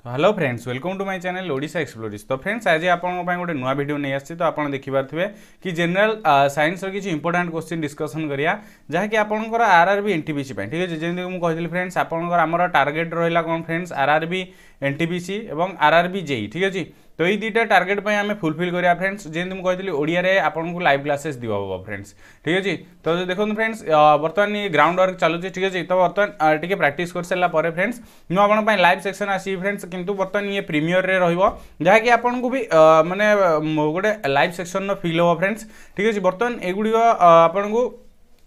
তো hello friends welcome to my channel Odisha explorers ତ friends ଆଜି ଆପଣଙ୍କ ପାଇଁ ଗୋଟେ ନୂଆ ଭିଡ଼ିଓ ନେଇ ଆସିଛି ତ ଆପଣ ଦେଖିପାରୁଥିବେ କି ଜେନେରାଲ ସାଇନ୍ସର କିଛି ଇମ୍ପୋର୍ଟାଣ୍ଟ କୋଶ୍ଚିନ୍ ଡିସ୍କସନ୍ କରିବା ଯାହାକି ଆପଣଙ୍କର ଆର୍ R B N T B C ପାଇଁ ଠିକ୍ ଅଛି ଯେମିତି ମୁଁ କହିଥିଲି ଫ୍ରେଣ୍ଡସ୍ ଆପଣଙ୍କର ଆମର ଟାର୍ଗେଟ୍ ରହିଲା କ'ଣ friends R R B N T B C ଏବଂ ଆର୍ ଆର୍ ବି ଜେଇ ଠିକ୍ ଅଛି তো এই দুইটা টার্গেট পাই আমি ফুলফিল করা ফ্রেন্ডস যেমন মু কইলি ওড়িয়ারে আপনার লাইভ ক্লাসেস দিব হব ফ্রেন্ডস ঠিক আছে তো দেখুন ফ্রেন্ডস বর্তমান গ্রাউন্ড ওয়ার্ক চালুছে ঠিক আছে তো বর্তমান টিকে প্রাকটিস করে সারা পরে ফ্রেন্ডস মু আপনার লাইভ সেকশন আসি ফ্রেন্ডস কিন্তু বর্তমান ইয়ে প্রিমিয়রে রহব যা কি আপনার বি মানে গোটে লাইভ সেকশন ফিল হব ফ্রেন্ডস ঠিক আছে বর্তমান এগুড়ি আপনার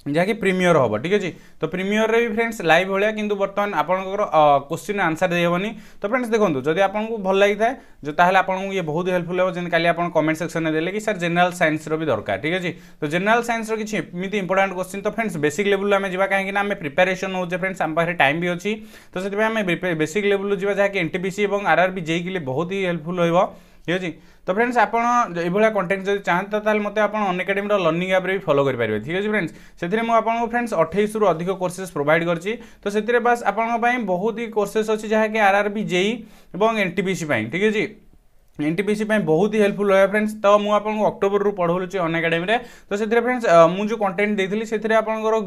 ଯାହାକି ପ୍ରିମିୟର ହେବ ଠିକ୍ ଅଛି ତ ପ୍ରିମିୟରରେ ବି ଫ୍ରେଣ୍ଡସ୍ ଲାଇଭ୍ ଭଳିଆ କିନ୍ତୁ ବର୍ତ୍ତମାନ ଆପଣଙ୍କର କୋଶ୍ଚିନ୍ ଆନ୍ସର୍ ଦେଇହେବନି ତ ଫ୍ରେଣ୍ଡସ୍ ଦେଖନ୍ତୁ ଯଦି ଆପଣଙ୍କୁ ଭଲ ଲାଗିଥାଏ ତାହେଲେ ଆପଣଙ୍କୁ ଇଏ ବହୁତ ହେଲ୍ପଫୁଲ୍ ହେବ ଯେମିତି କାଲି ଆପଣ କମେଣ୍ଟ ସେକ୍ସନରେ ଦେଲେ କି ସାର୍ ଜେନେରାଲ୍ ସାଇନ୍ସର ବି ଦରକାର ଠିକ୍ ଅଛି ତ ଜେନେରାଲ୍ ସାଇନ୍ସର କିଛି ଏମିତି ଇମ୍ପୋର୍ଟାଣ୍ଟ କୋଶ୍ଚିନ୍ ତ ଫ୍ରେଣ୍ଡସ୍ ବେସିକ୍ ଲେବୁଲ୍ ଆମେ ଯିବା କାହିଁକି ନା ଆମେ ପ୍ରିପାରେସନ୍ ହେଉଛେ ଫ୍ରେଣ୍ଡସ୍ ଆମ ପାଖରେ ଟାଇମ୍ ବି ଅଛି ତ ସେଥିପାଇଁ ଆମେ ବେସିକ୍ ଲେବୁଲ୍ ଯିବା ଯାହାକି ଏନ୍ ଟି ପି ସି ଏବଂ ଆର୍ ଆର୍ ବି ଜେଇକି ବହୁତ ହି ହେଲ୍ପଫୁଲ୍ ରହିବ ঠিক আছে? তো ফ্রেন্ডস আপনার এইভাবে কন্টেন্ট যদি চাহাতে তাহলে মতো আপনার অনএকাডেমির লর্নিং আপ্রে ফলো করে পারবে ঠিক আছে ফ্রেন্ডস সেথিরে মু আপনার ফ্রেন্ডস অঠেইশ রু অধিক কোর্সেস প্রোভাইড করছি তো সেথিরে বাস আপনার বহুত হি কোর্সেস অছি যাকে কি আর আর জেই এবং এনটিপিসি ঠিক আছে एनटीपीसी बहुत ही हेल्पफुल रहा फ्रेंड्स तो मुझक अक्टोबर पढ़ाऊँ अन एकाडेमी तो से फ्रेंड्स मुझे कंटेन्ट देती से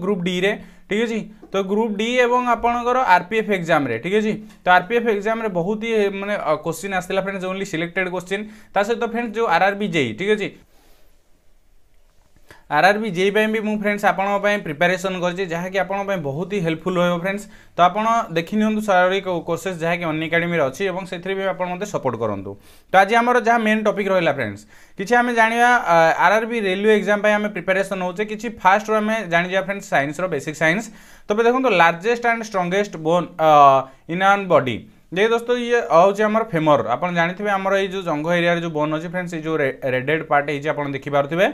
ग्रुप डी रे ठीक अच्छे तो ग्रुप डी एवं आपंकर आरपीएफ एग्ज़ाम ठीक अच्छे तो आरपीएफ एग्ज़ाम बहुत ही मैंने क्वेश्चन आसाला फ्रेंड्स ओनली सिलेक्टेड क्वेश्चन सहित फ्रेंड्स जो आरआरबी जेई ठीक अच्छे ଆର୍ଆର୍ବି ଜେଇ ପାଇଁ ବି ମୁଁ ଫ୍ରେଣ୍ଡସ୍ ଆପଣଙ୍କ ପାଇଁ ପ୍ରିପାରେସନ୍ କରିଛି ଯାହାକି ଆପଣଙ୍କ ପାଇଁ ବହୁତ ହି ହେଲ୍ପଫୁଲ୍ ରହିବ ଫ୍ରେଣ୍ଡସ୍ ତ ଆପଣ ଦେଖିନିଅନ୍ତୁ ସାରି କୋର୍ସେସ୍ ଯାହାକି ଅନ୍ ଏକାଡେମୀରେ ଅଛି ଏବଂ ସେଥିରେ ବି ଆପଣ ମୋତେ ସପୋର୍ଟ କରନ୍ତୁ ତ ଆଜି ଆମର ଯାହା ମେନ୍ ଟପିକ୍ ରହିଲା ଫ୍ରେଣ୍ଡସ୍ କିଛି ଆମେ ଜାଣିବା ଆର୍ଆର୍ବି ରେଲୱେ ଏକ୍ଜାମ୍ ପାଇଁ ଆମେ ପ୍ରିପାରେସନ୍ ହେଉଛେ କିଛି ଫାଷ୍ଟରୁ ଆମେ ଜାଣିଯିବା ଫ୍ରେଣ୍ଡସ୍ ସାଇନ୍ସର ବେସିକ୍ ସାଇନ୍ସ ତବେ ଦେଖନ୍ତୁ largest and strongest bone in an body देखिए दोस्तों ये हूँ आम फेमर आप जानते आम ये जंग एरिया जो बोन अच्छे फ्रेंड्स ये जो रेडेड पार्ट है आप देखिपे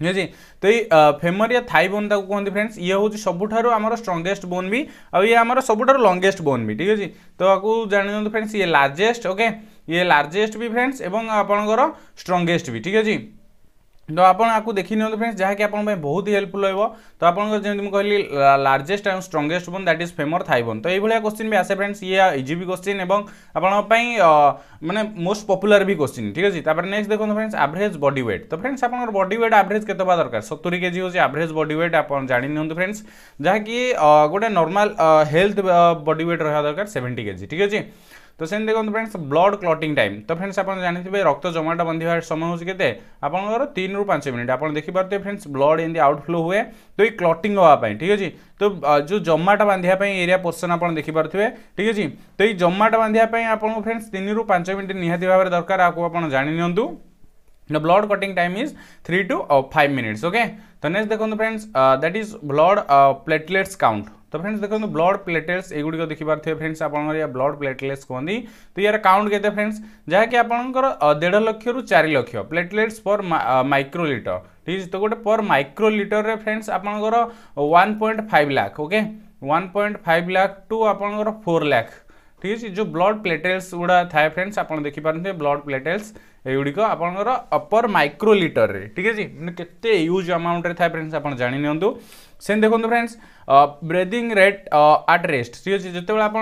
ঠিক আছে তো এই ফেমরিয়া থাই বোন তাকে কুহতি ফ্রেন্ডস ইয়ে হচ্ছে সবুঠার আমার স্ট্রঙ্গেস্ট বোন বি আর ইয়ে আমার সবুঠার লঙ্গেস্ট বোন বি ঠিক আছে তো আকু জানি নিয়ন্তু ফ্রেন্ডস ইয়ে লার্জেস্ট ওকে ইয়ে লার্জেস্ট বি ফ্রেন্ডস এবং আপনার স্ট্রঙ্গেস্ট বি ତ ଆପଣ ଆକୁ ଦେଖିନିଅନ୍ତୁ ଫ୍ରେଣ୍ଡସ୍ ଯାହାକି ଆପଣଙ୍କ ପାଇଁ ବହୁତ ହେଲ୍ପଫୁଲ୍ ରହିବ ତ ଆପଣଙ୍କର ଯେମିତି ମୁଁ କହିଲି largest and strongest bone that is femur thigh bone ତ ଏଇଭଳିଆ କୋଶ୍ଚିନ୍ ବି ଆସେ ଫ୍ରେଣ୍ଡସ୍ ଇଏ ଇଜି ବି କୋଶ୍ଚିନ୍ ଏବଂ ଆପଣଙ୍କ ପାଇଁ ମାନେ ମୋଷ୍ଟ ପପୁଲାର ବି କୋଶ୍ଚିନ୍ ଠିକ୍ ଅଛି ତାପରେ ନେକ୍ସଟ ଦେଖନ୍ତୁ ଫ୍ରେଣ୍ଡସ୍ ଆଭରେଜ୍ ବଡି ୱେଟ୍ ତ ଫ୍ରେଣ୍ଡସ୍ ଆପଣଙ୍କର ବଡି ୱେଟ୍ ଆଭରେଜ୍ କେତେ ହେବା ଦରକାର ସତୁରି କେଜି ହେଉଛି ଆଭରେଜ୍ ବଡି ୱେଟ୍ ଆପଣ ଜାଣିନିଅନ୍ତୁ ଫ୍ରେଣ୍ଡସ୍ ଯାହାକି ଗୋଟେ ନର୍ମାଲ୍ ହେଲ୍ଥ ବଡି ୱେଟ୍ ରହିବା ଦରକାର ସେଭେଣ୍ଟି କେଜି ଠିକ୍ ଅଛି তো সেମିତି ଦେଖନ୍ତୁ ଫ୍ରେଣ୍ଡସ୍ ବ୍ଲଡ଼ କ୍ଲଟିଂ ଟାଇମ୍ ତ ଫ୍ରେଣ୍ଡସ୍ ଆପଣ ଜାଣିଥିବେ ରକ୍ତ ଜମାଟ ବନ୍ଧିବା ସମୟ ହେଉଛି କେତେ ଆପଣଙ୍କର ତିନିରୁ ପାଞ୍ଚ ମିନିଟ୍ ଆପଣ ଦେଖିପାରୁଥିବେ ଫ୍ରେଣ୍ଡସ୍ ବ୍ଲଡ଼ ଏମିତି ଆଉଟଫ୍ଲୋ ହୁଏ ତ ଏଇ କ୍ଲଟିଂ ହେବା ପାଇଁ ଠିକ୍ ଅଛି ତ ଯେଉଁ ଜମାଟ ବାନ୍ଧିବା ପାଇଁ ଏରିଆ ପୋର୍ସନ୍ ଆପଣ ଦେଖିପାରୁଥିବେ ଠିକ୍ ଅଛି ତ ଏଇ ଜମାଟ ବାନ୍ଧିବା ପାଇଁ ଆପଣଙ୍କୁ ଫ୍ରେଣ୍ଡସ୍ ତିନିରୁ ପାଞ୍ଚ ମିନିଟ୍ ନିହାତି ଭାବରେ ଦରକାର ଆକୁ ଆପଣ ଜାଣିନିଅନ୍ତୁ the blood clotting time is three to five minutes okay तो नेक्स्ट देखो friends that is blood platelets count तो फ्रेंड्स uh, uh, तो देखो ब्लड प्लेटलेट्स एगुड़िक थे फ्रेंड्स आप ब्लड प्लेटलेट्स कहते तो यार काउंट के फ्रेंड्स जहाँकि आपंकर देढ़ uh, लक्ष रु चार लक्ष प्लेटलेट्स पर माइक्रोलीटर ठीक है तो गोटे पर माइक्रोलीटर रे फ्रेंड्स आपंकर one point five lakh okay one point five lakh to आपंकर फोर लाख ठीक है, जो ब्लड प्लेटलेट्स गुड़ा थाए फ्रेंड्स आप देखिपे ब्लड प्लेटलेट्स युड़िक आपर अपर माइक्रोलिटर में ठीक है के यूज़ अमाउंट्रे थे फ्रेंड्स आप जान नि से देखते friends breathing rate at rest ठीक अच्छे जिते आप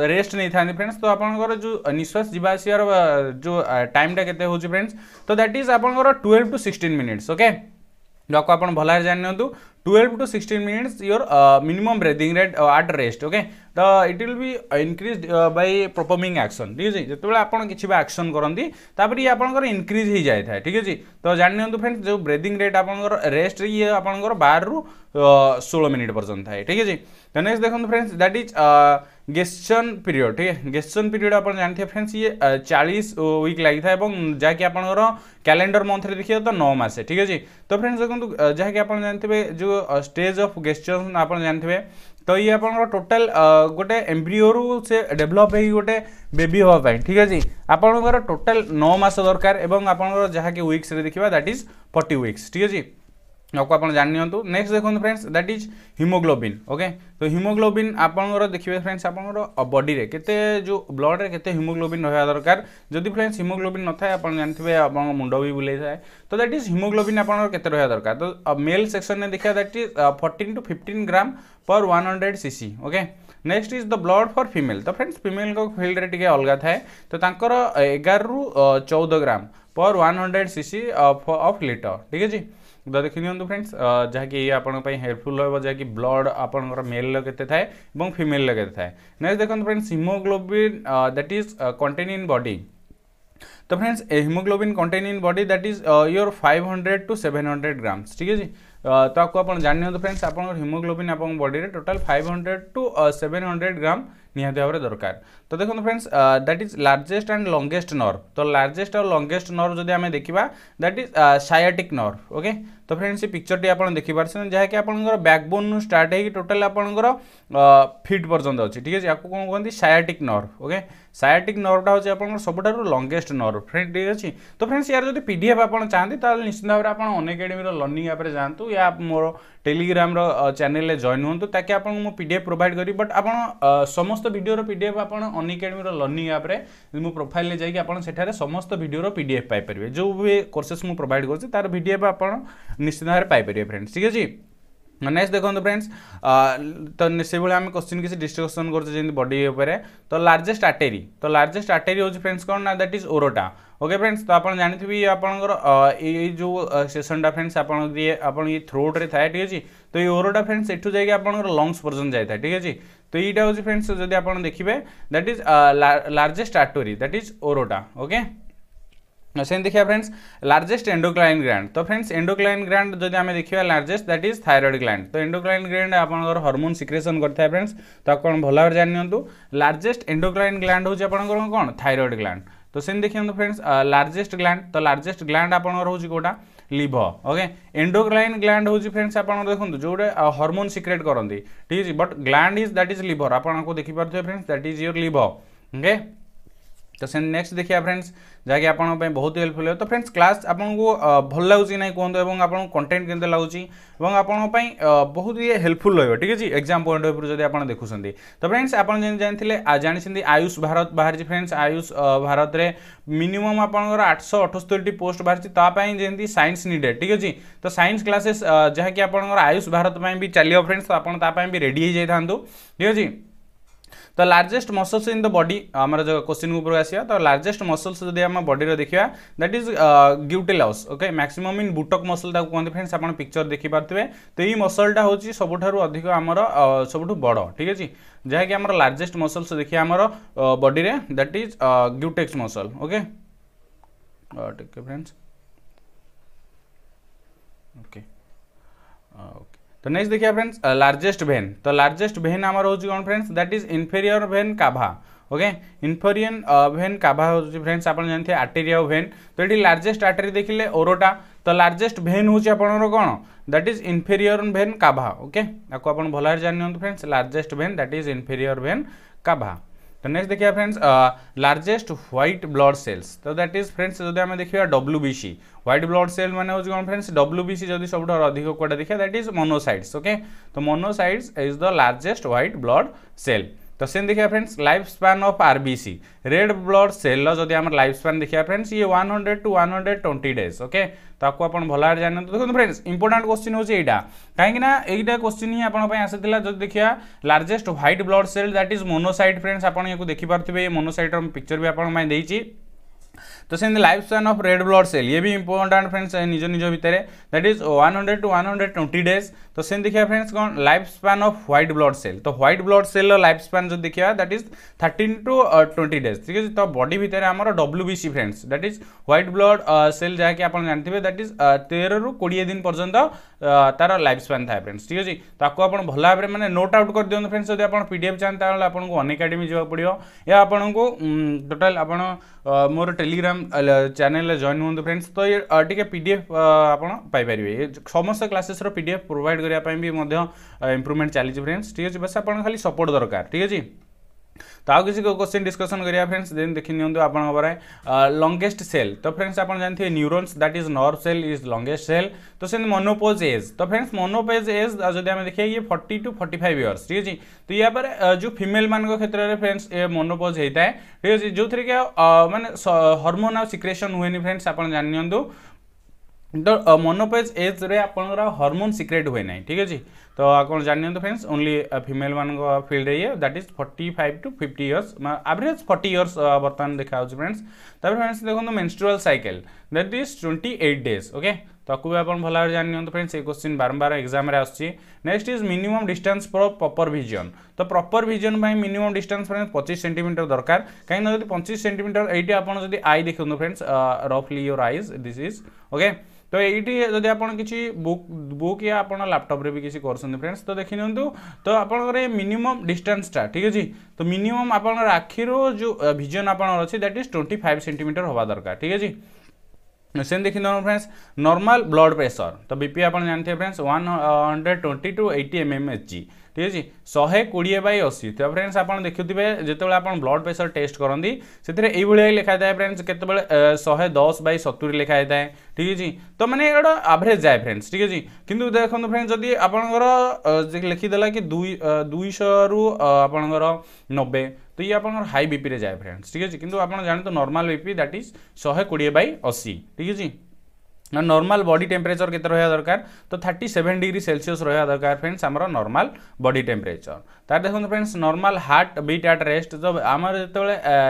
रेस्ट नहीं था फ्रेंड्स तो आपर जो निश्वास जावास जो टाइमटा के फ्रेंड्स तो दैट इज़ आप twelve to sixteen minutes okay जो आप भल जानते twelve to sixteen minutes your minimum breathing rate at rest okay? तो it will be increase by performing action ठीक है जिते आप किसी भी आक्शन करती आपर इनक्रीज हो जाए ठीक है तो जानते फ्रेंड्स जो ब्रेदिंग रेट आपस्ट ये आपर बार रू षोल मिनिट पर्यटन थाए ठीक है तो नेक्स्ट देखते friends that is gestation period ठीक है गेस्चन पीरियड आप जानते हैं फ्रेंड्स ये चालीस विक् लगी था जहाँकि आप कैलेंडर मंथ में देखिए तो नौ मसे ठीक है तो फ्रेंड्स देखो जहाँकि आप जानते हैं जो स्टेज अफ गेस्चन आप जानते हैं তো ये ଆପଣଙ୍କର ଟୋଟାଲ ଗୋଟେ ଏମ୍ବ୍ରିଓରୁ ସେ ଡେଭଲପ୍ ହେଇକି ଗୋଟେ ବେବି ହେବା ପାଇଁ ଠିକ୍ ଅଛି ଆପଣଙ୍କର ଟୋଟାଲ ନଅ ମାସ ଦରକାର ଏବଂ ଆପଣଙ୍କର ଯାହାକି ୱିକ୍ସରେ ଦେଖିବା ଦ୍ୟାଟ୍ ଇଜ୍ ଫର୍ଟି ୱିକ୍ସ ଠିକ୍ ଅଛି आपको आप जानिंतु नेक्स्ट देखते friends that is haemoglobin okay तो हिमोग्लोबिन आपंकर देखिए फ्रेंड्स आप बडी रे। केते जो ब्लड में केते रहा दरकार। जदि फ्रेंड्स हिमोग्लोबिन न थाए आप जानते आप मुंड भी बुले थाए तो दैट इज़ हिमोग्लोबिन आपंकर केते रहा दरकार। तो मेल सेक्शन में देखा that is fourteen to fifteen gram per one hundred C C okay next is the blood for female तो फ्रेंड्स फिमेल फिल्ड रे अलग थाए तो एगार रू चौद gram per one hundred C C of litre ठीक है जी? देखि दिखुं फ्रेंड्स जहाँकि आप हेल्पफुल हो जा ब्लड आप मेल के थाए फिमेल के थाए नेक्स्ट देखते friends haemoglobin that is content in body तो friends haemoglobin content in body that is your 500 to 700 grams ठीक है तो आपको आप जानते फ्रेंड्स आप हिमोग्लोबिन आप body total five hundred to seven hundred gram निहाती भाव दरकार तो देखो friends that is largest and longest nerve तो लार्जेस्ट और लंगेस्ट नर्व जब आम देखा that is sciatic nerve okay तो फ्रेंड्स ये पिक्चर टी आप देखिपारे जहाँकि आप बैकबोन स्टार्ट हो टोटाल आपंकर फिट पर्यटन अच्छी ठीक है आपको कौन कहते सायाटिक नर्व ओके सायाटिक नर्वटा हूँ आप सब लंगेस्ट नर्व फ्रेंड ठीक अच्छे तो फ्रेंड्स यार जो पीडीएफ आप चाहते निश्चित भाव में आप अन एकाडेमी लर्निंग आप जातु या मोर टेलीग्राम चैनल जॉइन हूँ ताकि आपको पीडीएफ प्रोवाइड करी बट आप समस्त भिडियोर पीडीएफ आप अन एकाडेमी लर्निंग आप्रे मो प्रोफ़ाइल जाकि आप समस्त भिडियोर पीडीएफ पाइपर जो भी कोर्सेस मुझे प्रोवाइड कर तार भिडिएफ आप निश्चित भाव में पाइपर फ्रेंड्स ठीक अच्छे नेक्स्ट देखो फ्रेंड्स तो से भाई आम क्वेश्चन किसी डिस्कसन कर बडी तो लार्जेस्ट आटेरी तो लार्जेस्ट आटेरी हूँ फ्रेंड्स कौन? ना that is aorta okay friends तो आप जानते आपंकर ये जो सेसनटा फ्रेंड्स आप ये थ्रोट्रे थाए ठीक अच्छे तो ये ओरोटा फ्रेंड्स एठू जाए आप लंग्स पर्यटन जाए ठीक अच्छे तो यहाँ हूँ फ्रेंड्स जब आप देखिए that is largest artery that is aorta okay same देखिए फ्रेंड्स लार्जेस्ट एंडोक्लाइन ग्लैंड तो फ्रेंड्स एंडोक्लाइन ग्लैंड जब आम देखा largest that is thyroid gland तो एंडोक्लाइन ग्लैंड आप हरमोन सिक्रेसन करता है फ्रेंड्स तो आप भाव भाव जानी लार्जेस्ट एंडोक्लाइन ग्लैंड हूँ आप कौन? थायरॉइड ग्लैंड तो सेम देखिए फ्रेंड्स लार्जेस्ट ग्लैंड तो लार्जेस्ट ग्लैंड आप कौटा? लिभर ओके एंडोक्लाइन ग्लैंड हूँ फ्रेंड्स आप देखो जो हरमोन सिक्रेट करती ठीक है but gland is that is liver आपको देखिपे friends that is your liver okay तो से नेक्स्ट देखिए फ्रेंड्स जहाँकि आप बहुत ही हेल्पफुल तो फ्रेंड्स क्लास आपको भल लगुच ना कहते हैं आपको कंटेन्ट के लगुच बहुत ही हेल्पफुल रही ठीक है एक्जाम पॉइंट ऑफ़ व्यू आप देखुं तो फ्रेंड्स आप जानते जानी आयुष भारत बाहर फ्रेंड्स आयुष भारत में मिनिमम आपर आठश अठस्तरी पोस्ट बाहर जमी सैंस निडेड ठीक अच्छे तो सैंस क्लासेस जहाँकि आप आयुष भारत भी चलो फ्रेंड्स तो आपड़ी रेडी हो ठीक अच्छे तो largest muscles in the body आम जो क्वेश्चन ऊपर आसा तो लार्जेस्ट मसल्स जब आम बॉडी देखा that is gluteus okay maximum in buttock muscle कहते फ्रेंड्स आप पिक्चर देखिपे तो ये मसलटा हूँ सब अधिक आमर सब बड़ ठीक अच्छे जहाँकि आम लार्जेस्ट मसल्स देखिए आम body that is gluteus muscle okay friends okay okay तो नेक्स्ट देखिए फ्रेंड्स लार्जेस्ट भेन तो लार्जेस्ट भेन आम हो कौन फ्रेंड्स दैट इज़ इनफेरियर भेन काभा। ओके इनफेरियन भेन काभा हो फ्रेंड्स आप जानते हैं आर्टेरिया भेन तो ये लार्जेस्ट आर्टेरी देखिले ओरोटा तो लार्जेस्ट भेन हूँ आप कौन? दैट इज़ इनफेरियर भेन काभा। ओके आपको आप भल जानी friends largest vein that is inferior vein cava. तो नेक्स्ट देखिए friends largest white blood cells तो दैट इज़ फ्रेंड्स जब आम देखा W B C white blood cell मैंने हूँ कौन फ्रेंड्स डब्ल्यू बी सी जब सब अधिक कौटा देखा दैट इज़ मोनोसाइड्स ओके तो monocytes is the largest white blood cell तो सेम देखिए friends life span of RBC red blood cell जब आम लाइफ स्पान देखिए फ्रेंड्स ये 100 टू 120 डेज़ ओके तो आपको आप भल भाव जान देखो फ्रेंड्स इंपोर्टाट क्वेश्चन हूँ यहाँ कहीं यहीटा क्वेश्चन ही आप आसाला जो देखिए largest white blood cell that is monocyte friends आप देखिपे ये मोनोसाइट पिक्चर भी तो से life span of red blood cell ये भी इंपोर्टाट फ्रेंड्स निज निज भितर। दैट इज़ 100 टू 120 डेज़ तो से देखिए फ्रेंड्स कौन? Life span of white blood cell तो white blood cell life span जो देखिए दैट इज़ 13 टू 20 डेज़ ठीक है तो बॉडी भितर आम W WBC friends that is white blood cell जहाँकि आप जानते दैट इज़ तेरह कोड़े दिन पर्यंत तार लाइफ स्पैन था फ्रेंड्स ठीक अच्छे तो आपको आप भल भाव में मैंने नोट आउट कर दिखाँ फ्रेंड्स जब आप पीडीएफ चाहते हैं आपको अन एकाडेमी जावा पड़ो या आपको टोटाल आप मोर टेलीग्राम चैनल जॉइन हूँ फ्रेंड्स तो ये टी पी एफ़ आपर समस्त क्लासेस पीडीएफ प्रोभाइड करने इम्प्रुवमेंट चली फ्रेंड्स ठीक है बस आप खाली सपोर्ट दरकार ठीक अच्छे तो आउ किसी क्वेश्चन डिस्कसन करिया फ्रेंड्स देन देखि नियंतु आपण परे लॉन्गेस्ट सेल तो फ्रेंड्स आपण जानथिए neurons that is nerve cell is longest cell तो सेन मोनोपोज एज तो फ्रेंड्स मोनोपोज एज जदि हम देखिए ये 40 टू 45 इयर्स ठीक अछि तो या पर जो फीमेल मान क्षेत्र में फ्रेंड्स ये मोनोपोज होता है ठीक अछि जो के माने हार्मोन आ सिक्रेशन हुएनी फ्रेंड्स आपण जान ତ ମୋନୋପେଜ୍ ଏଜ୍ରେ ଆପଣଙ୍କର ହର୍ମୋନ୍ ସିକ୍ରେଟ୍ ହୁଏ ନାହିଁ ଠିକ୍ ଅଛି ତ ଆପଣ ଜାଣିନିଅନ୍ତୁ ଫ୍ରେଣ୍ଡସ୍ ଓନ୍ଲି ଫିମେଲ୍ ମାନଙ୍କ ଫିଲ୍ଡରେ ଇଏ that is forty five to fifty years average forty years ବର୍ତ୍ତମାନ ଦେଖାହେଉଛି ଫ୍ରେଣ୍ଡସ୍ ତାପରେ ଫ୍ରେଣ୍ଡସ୍ ଦେଖନ୍ତୁ menstrual cycle that is twenty eight days okay ତାକୁ ବି ଆପଣ ଭଲ ଭାବରେ ଜାଣିନିଅନ୍ତୁ ଫ୍ରେଣ୍ଡସ୍ ଏ କ୍ୱେଶ୍ଚିନ୍ ବାରମ୍ବାର ଏକ୍ଜାମ୍ରେ ଆସୁଛି next is minimum distance for proper vision ତ ପ୍ରପର୍ ଭିଜନ୍ ପାଇଁ ମିନିମମ୍ ଡିଷ୍ଟାନ୍ସ ଫ୍ରେଣ୍ଡସ୍ ପଚିଶ ସେଣ୍ଟିମିଟର ଦରକାର କାହିଁକିନା ଯଦି ପଚିଶ ସେଣ୍ଟିମିଟର ଏଇଠି ଆପଣ ଯଦି ଆଇ ଦେଖନ୍ତୁ friends ରଫଲି your eyes this is okay তো এইটি যদি আপনার কিছু বুক বুক ইয়া আপনার ল্যাপটপরে বি কিছু করছেন ফ্রেন্ডস তো দেখি নিউ তো আপনার মিনিমম ডিষ্টান্সটা ঠিক আছে তো মিনিমম আপনার আখির যে ভিজন আপনার অছে that is twenty five centimetre হওয়া দরকার ঠিক আছে সেম দেখি নেব ফ্রেন্ডস নর্মাল ব্লড প্রেসর তো বিপি আপনার জানিথে friends one hundred twenty to eighty M M H G ঠিক আছে শহে কোড়িয়ে বাই অশী তো ফ্রেন্ডস আপনার দেখুবে যেতবে আপনার ব্লড প্রেসর টেস্ট করতে সেটা এইভাবে লেখা থাকে ফ্রেন্ডস কেতবে শহে দশ বাই সতুরি লেখা থাকে ঠিক আছে তো মানে এটা আভরেজ যায় ফ্রেন্ডস ঠিক আছে কিন্তু দেখুন ফ্রেন্ডস যদি আপনার লিখিদেলা কি দুই দুইশু আপনার নবে তো ইয়ে আপনার হাই বিপিরে যায় ফ্রেন্ডস ঠিক আছে কিন্তু আপনার জানেন নর্মাল বিপি দ্যাট ইজ শহে কোড়িয়ে বাই অশী ঠিক আছে नर्माल बडी टेम्परेचर के दरकार? तो थर्टी सेवेन डिग्री सेलसीयस रहा दरकार फ्रेंड्स आम नर्माल बडी टेम्परेचर तार देखो friends normal heart beat at rest जब आम जो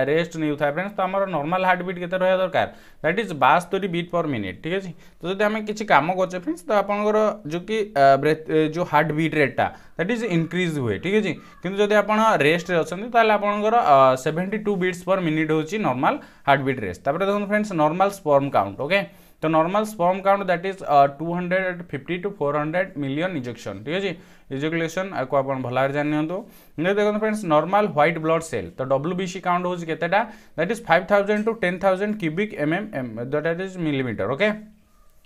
रेस्ट नहीं था फ्रेंड्स तो आम नर्माल हार्ट बीट के रहा दरकार? दैट इज़ बास्तरी बीट पर मिनिट ठीक है तो जब आम किसी कम करे फ्रेंड्स तो आपंकर जो कि जो हार्ट बीट रेटा दैट इज़ इनक्रीज हुए, ठीक है कि जब आप रेस्ट अच्छा आपंकर seventy two beats per minute हो नर्माल हार्ट बीट रेस्ट देखते friends normal sperm count okay तो normal sperm count that is two hundred fifty to four hundred million ejection ठीक है इजेकुलेसन को आप भल भाव जानी देखो friends normal white blood cell तो डब्ल्यू बी सी काउंट हूँ that is five thousand to ten thousand cubic M M M that is millimetre okay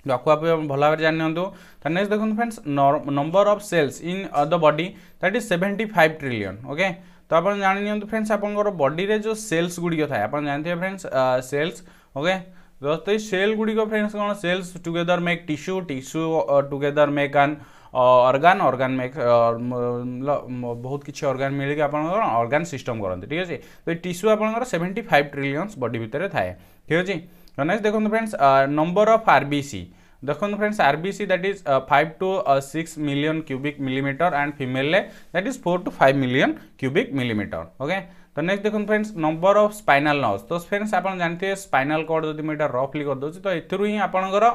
आपको आप भल भाव जानी तो नेक्स्ट देखो friends number of cells in the body that is seventy five trillion okay तो आप जानी फ्रेंड्स आप बॉडी जो सेल्स गुड़िक था आप जानते फ्रेंड्स सेल्स ओके दोस्तों सेल गुड़िक फ्रेंड्स कौन cells together make tissue tissue together make an organ organ make बहुत किसी अर्गान मिल आप अर्गान सिस्टम करते ठीक अच्छे तो टिश्यू आप सेवेन्टी फाइव ट्रिलियंस बडी भितर थाए ठीक अच्छे नेक्स्ट देखो फ्रेंड्स नंबर ऑफ़ आरबीसी देखो friends RBC that is five to six million cubic millimetre and female that is four to five million cubic millimetre okay तो नेक्स्ट देखो friends number of spinal nerves तो friends आप जानते spinal cord जब मुझे रफली करदे तो एथुरु ही आपणकर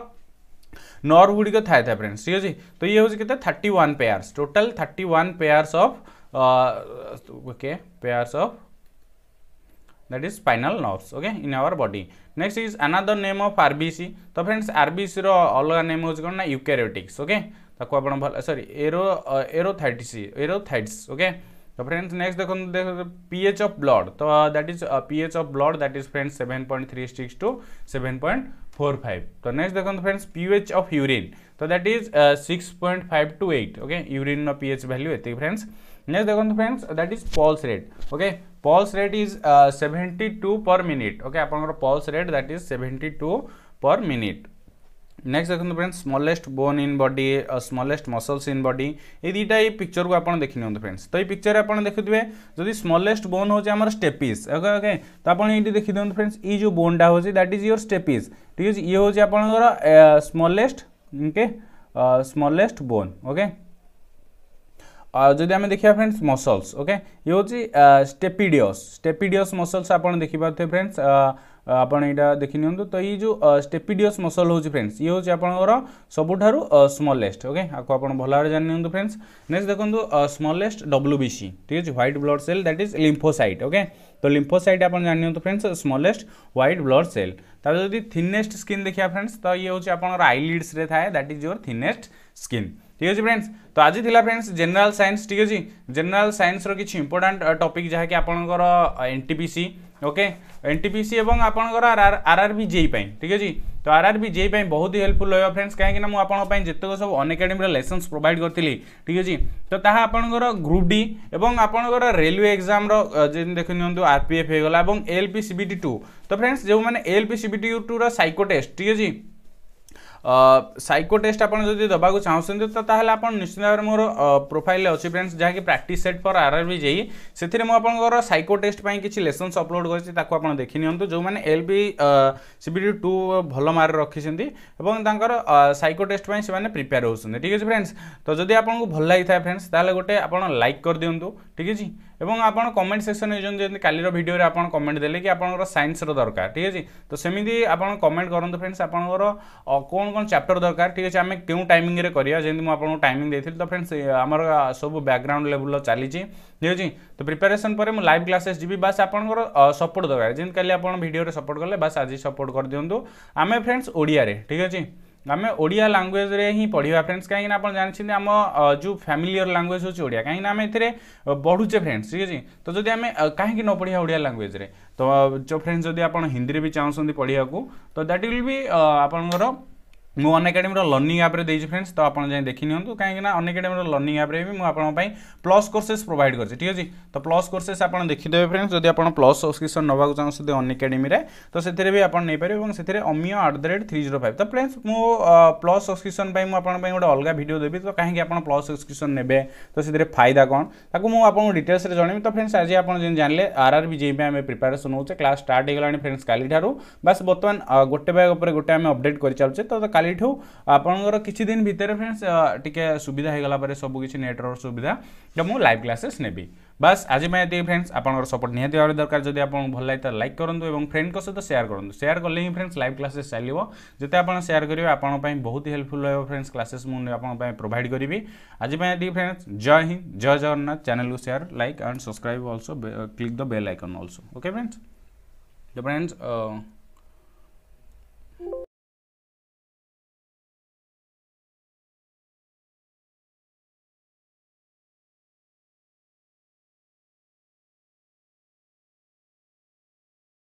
नर्व गुड़िक था फ्रेंड्स ठीक अच्छे तो ये हूँ के thirty one pairs total thirty one pairs of okay pairs of that is spinal nerves, okay, in our body. Next is another name of rbc तो फ्रेंड्स आरबीसी अलग नेम हो कौन ना यूक्यारियोटिक्स ओके ताको आपण एरो एरोथाइटिस एरोथाइट्स ओके तो friends next देखो देखो पीएच ऑफ़ ब्लड तो that is pH of blood that is friends 7.36 to 7.45 तो नेक्स्ट देखो फ्रेंड्स पीएच ऑफ़ यूरिन तो that is 6.5 to 8 okay urine no pH value एति फ्रेंड्स नेक्स्ट देखो friends that is pulse rate okay pulse rate is 72 per minute okay आपनकर pulse rate that is 72 per minute next देखते friends smallest bone in body smallest muscles in body ये दुटा ये picture को आप देखी नि फ्रेंड्स तो ये पिक्चर आप देखुए जब स्मलेस्ट बोन हूँ आम स्टेपिस ओके ओके तो आप देखी दिखाँ फ्रेंड्स ये जो बोनटा हूँ दैट इज़ योर स्टेपिस ठीक है ये हूँ आप smallest okay smallest bone okay जदि आम देखा फ्रेंड्स मसल्स ओके ये हूँ स्टेपिडियस स्टेपिडियस मसल्स आप देखिपे फ्रेंड्स ଆପଣ ଏଇଟା ଦେଖି ନିଅନ୍ତୁ ତ ଏଇ ଯେଉଁ ଷ୍ଟେପିଡ଼ିୟସ୍ ମସଲ୍ ହେଉଛି ଫ୍ରେଣ୍ଡସ୍ ଇଏ ହେଉଛି ଆପଣଙ୍କର ସବୁଠାରୁ ସ୍ମଲେଷ୍ଟ ଓକେ ଆକୁ ଆପଣ ଭଲ ଭାବରେ ଜାଣି ନିଅନ୍ତୁ ଫ୍ରେଣ୍ଡସ୍ ନେକ୍ସଟ ଦେଖନ୍ତୁ ସ୍ମଲେଷ୍ଟ ଡବ୍ଲ୍ୟୁ ବି ସି ଠିକ୍ ଅଛି white blood cell that is lymphocyte okay তো লিম্ফোসাইট আপনার জানি new friends smallest white blood cell তারপরে যদি থিনেস্ট স্কিন দেখা ফ্রেন্ডস তো ইয়ে হচ্ছে আপনার আইলিডসরে থাকে that is your thinnest skin ঠিক আছে ফ্রেন্ডস তো আজি লা ফ্রেন্ডস জেনারেল সাইন্স ঠিক আছে জেনারেল সাইন্সর কিছু ইম্পর্টাট টপিক যা কি আপনার এনটিপিসি ওকে এনটিপিসি এবং আপনার আরআরবি জেই পাই, ঠিক আছে? তো আরআরবি জেই পাই বহুত হি হেল্পফুল রহব ফ্রেন্ডস কাইকি না মু আপনার পাই যেতক সব অনএকাডেমির লেসনস প্রোভাইড করতিলি ঠিক আছে তো তাহা আপনার গ্রুপ ডি এবং আপনার রেলওয়ে এক্সামর দেখে নিহত আরপিএফ হয়ে গলা এবং এলপি সিবিটি টু তো ফ্রেন্ডস যে এলপি সিবিটি টুর সাইকো টেস্ট ঠিক আছে সাইকো টেস্ট আপনার যদি দেওয়া চাহুছেন তো তাহলে আপনার নিশ্চিত ভাবে মোর প্রোফাইলে অছি ফ্রেন্ডস যা কি প্র্যাকটিস সেট ফর আর আরবি জেই সেথিরে মু আপনার সাইকো টেস্ট পাই কিছু লেসনস অপলোড করেছি তাকে আপনার দেখি নিয়ন্তু যে এল বি সিবিডি টু ভালো মার্ক রাখিছেন এবং তাঁর সাইকো টেস্ট পাই সে প্রিপেয়ার হচ্ছেন ঠিক আছে ফ্রেন্ডস তো যদি আপনার ভালো লাগি থাকে ফ্রেন্ডস তাহলে গোটে আপনার লাইক করে দিও ঠিক আছে এবং আপনার কমেন্ট সেকশন যেমন কালির ভিডিওরে আপনার কমেন্ট দেলে কি আপনার সাইন্সর দরকার ঠিক আছে তো সেমিতি আপনার কমেন্ট করতো ফ্রেন্ডস আপনার কোণ কোণ চ্যাপ্টর দরকার ঠিক আছে আমি কেউ টাইমিংরে করা যেমন মু আপনার টাইমিং দিয়েছিল তো ফ্রেন্ডস আমার সব ব্যাকগ্রাউন্ড লেভেল চালিছি ঠিক আছে তো প্রিপারেসন পরে মু লাইভ ক্লাসেস যাবি বাস আপনার সপোর্ট দরকার যেমন কালি আপনার ভিডিওরে সপোর্ট কলে বাস আজ সপোর্ট করে দিও আমি ফ্রেন্ডস ওড়িয়ারে ঠিক আছে आम ओडिया लांगुएज हिँ पढ़ा फ्रेंड्स कहीं आप जानते आम जो फैमिलियर लांगुएज हूँ ओडिया कहीं आम ए बढ़ुचे फ्रेंड्स ठीक है तो जब आम कहीं न पढ़िया ओडिया लांगुएज तो जो फ्रेंड्स जब आप हिंदी भी चाहूँ पढ़ाक तो दैट विल भी आपर ମୁଁ ଅନ୍ ଏକାଡେମୀର ଲର୍ଣ୍ଣିଂ ଆପ୍ରେ ଦେଇଛି ଫ୍ରେଣ୍ଡସ୍ ତ ଆପଣ ଯାଇ ଦେଖି ନିଅନ୍ତୁ କାହିଁକିନା ଅନ୍ ଏକାଡେମୀର ଲର୍ଣ୍ଣିଂ ଆପ୍ରେ ବି ମୁଁ ଆପଣଙ୍କ ପାଇଁ ପ୍ଲସ୍ କୋର୍ସେସ୍ ପ୍ରୋଭାଇଡ଼ କରିଛି ଠିକ୍ ଅଛି ତ ପ୍ଲସ୍ କୋର୍ସେସ୍ ଆପଣ ଦେଖିଦେବେ ଫ୍ରେଣ୍ଡସ୍ ଯଦି ଆପଣ ପ୍ଲସ୍ ସବସ୍କ୍ରିପସନ୍ ନେବାକୁ ଚାହୁଁଛନ୍ତି ଅନ୍ ଏକାଡେମୀରେ ତ ସେଥିରେ ବି ଆପଣ ନେଇପାରିବେ ଏବଂ ସେଥିରେ ଅମିଓ at the rate three zero five ତ ଫ୍ରେଣ୍ଡସ୍ ମୁଁ ପ୍ଲସ୍ ସବସ୍କ୍ରିପସନ୍ ପାଇଁ ମୁଁ ଆପଣଙ୍କ ପାଇଁ ଗୋଟେ ଅଲଗା ଭିଡ଼ିଓ ଦେବି ତ କାହିଁକି ଆପଣ ପ୍ଲସ୍ ସବସ୍କ୍ରିପସନ୍ ନେବେ ତ ସେଥିରେ ଫାଇଦା କ'ଣ ତାକୁ ମୁଁ ଆପଣଙ୍କୁ ଡିଟେଲ୍ସରେ ଜଣେଇବି ତ ଫ୍ରେଣ୍ଡସ୍ ଆଜି ଆପଣ ଯେମିତି ଜାଣିଲେ ଆର୍ ଆର୍ ବି ଜେଇ ପାଇଁ ଆମେ ପ୍ରିପାରେସନ୍ ହେଉଛେ କ୍ଲାସ୍ ଷ୍ଟାର୍ଟ ହେଇଗଲାଣି ଫ୍ରେଣ୍ଡସ୍ କାଲିଠାରୁ ବାସ୍ ବର୍ତ୍ତମାନ ଗୋଟେ ବ୍ୟାଗ୍ ଉପରେ ଗୋଟେ ଆମେ ଅପଡ଼େଟ୍ କରିଚାଲୁଛେ ତ କାଲିଠୁ ଆପଣଙ୍କର କିଛି ଦିନ ଭିତରେ ଫ୍ରେଣ୍ଡସ୍ ଟିକେ ସୁବିଧା ହେଇଗଲା ପରେ ସବୁ କିଛି ନେଟୱାର୍କ ସୁବିଧା ତ ମୁଁ ଲାଇଭ୍ କ୍ଲାସେସ୍ ନେବି ବାସ୍ ଆଜି ପାଇଁ ଏତିକି ଫ୍ରେଣ୍ଡସ୍ ଆପଣଙ୍କର ସପୋର୍ଟ ନିହାତି ଭାବରେ ଦରକାର ଯଦି ଆପଣଙ୍କୁ ଭଲ ଲାଗେ ତାହେଲେ ଲାଇକ୍ କରନ୍ତୁ ଏବଂ ଫ୍ରେଣ୍ଡଙ୍କ ସହିତ ସେୟାର କରନ୍ତୁ ସେୟାର କଲେ ହିଁ ଫ୍ରେଣ୍ଡସ୍ ଲାଇଭ୍ କ୍ଲାସେସ୍ ଚାଲିବ ଯେତେ ଆପଣ ସେୟାର କରିବେ ଆପଣଙ୍କ ପାଇଁ ବହୁତ ହେଲ୍ପଫୁଲ୍ ରହିବ ଫ୍ରେଣ୍ଡସ୍ କ୍ଲାସେସ୍ ମୁଁ ଆପଣଙ୍କ ପାଇଁ ପ୍ରୋଭାଇଡ଼ କରିବି ଆଜି ପାଇଁ ଏତିକି ଫ୍ରେଣ୍ଡସ୍ ଜୟ ହିନ୍ଦ ଜୟ ଜଗନ୍ନାଥ ଚ୍ୟାନେଲକୁ share like and subscribe also click the bell icon also okay friends ତ ଫ୍ରେଣ୍ଡସ୍